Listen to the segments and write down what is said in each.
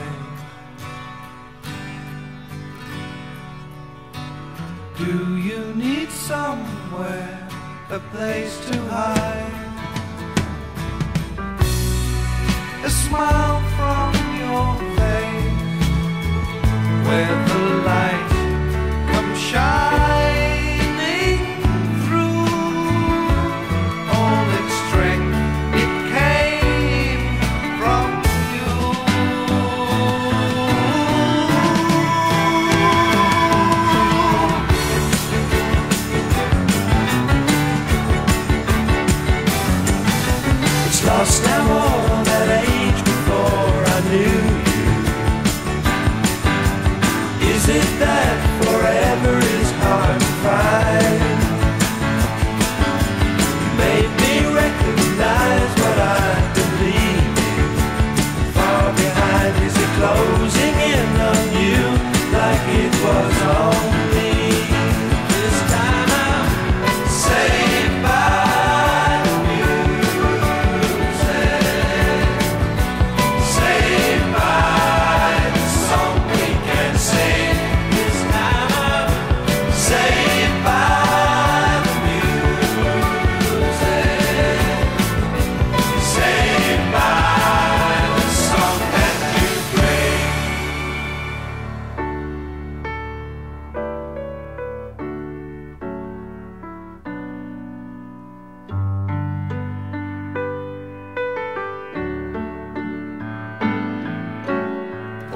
time. Do you need somewhere, a place to hide? A smile from your face where the light. is it that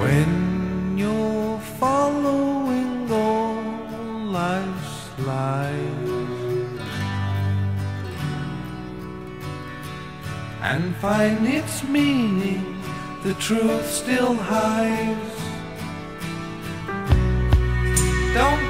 When you're following all life's lies And find its meaning, the truth still hides. Don't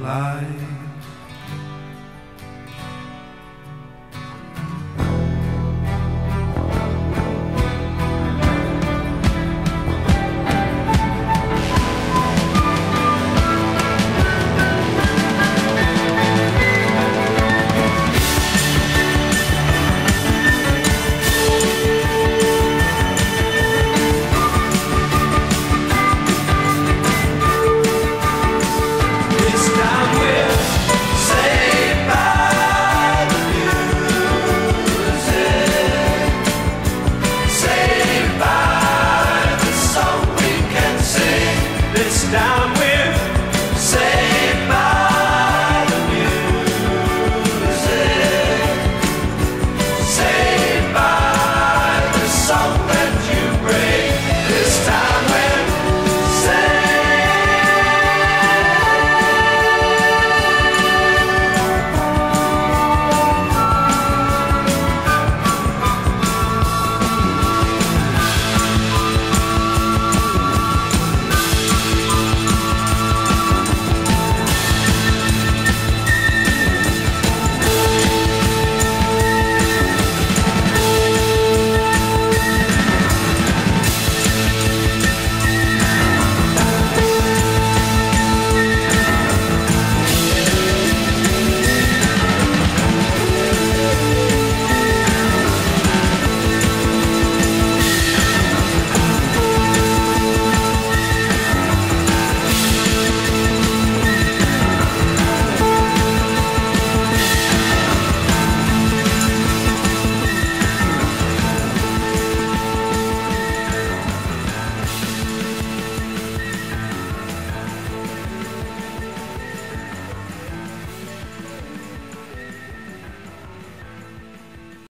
life.